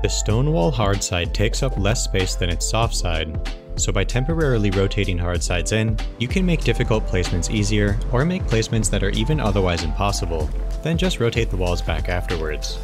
The stone wall hard side takes up less space than its soft side, so by temporarily rotating hard sides in, you can make difficult placements easier, or make placements that are even otherwise impossible, then just rotate the walls back afterwards.